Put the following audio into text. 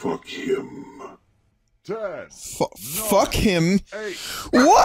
Fuck him. Ten. F- fuck him. Eight. What?